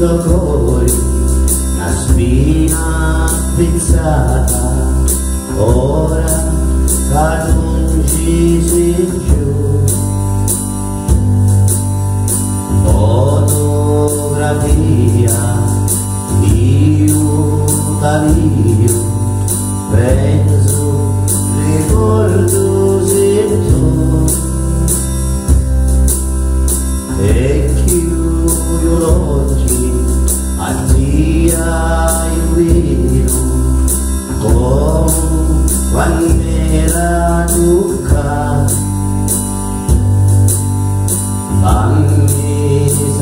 dokoy Nas pinapinsaha Ora kanun si Diyos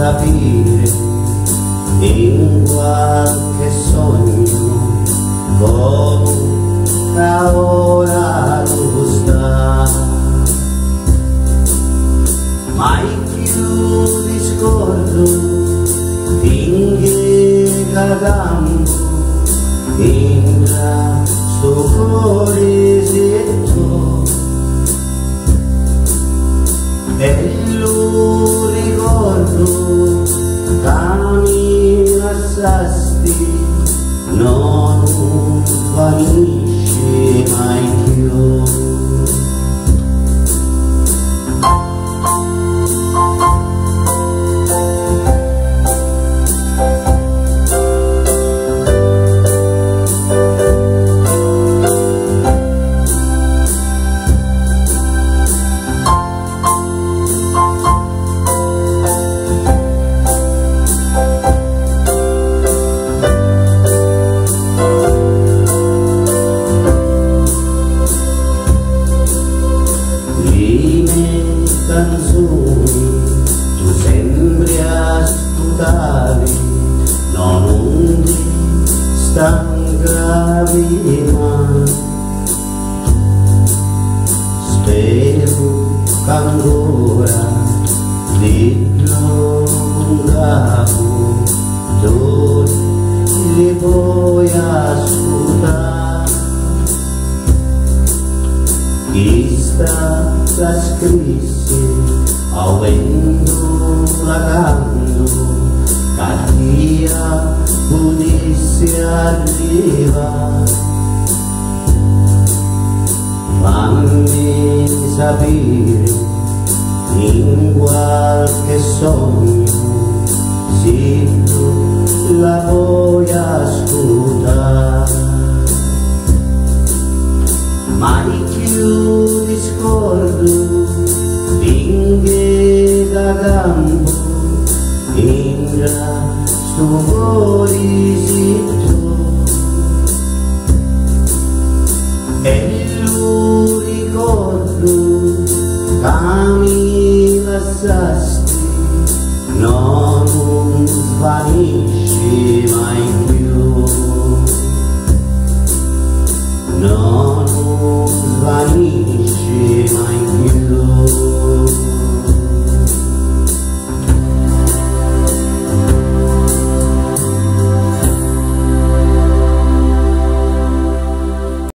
sapere in qualche sogno come ora tu stai mai più discordo finché cadammo in sto cuore setto e sasti non vanisce mai più prime canzoni tu sembri ascoltare non onde stancavi mai spero che ancora un capo tu li puoi Questa la scrisse avendo lagando Cattia potesse arrivare Fammi sapere in qualche sogno se la vuoi ascoltare. Mai più discordo Pingue da gambo e suborisito Ellu ricordo Camila sasti Non un svanisci mai più nó luôn là những gì anh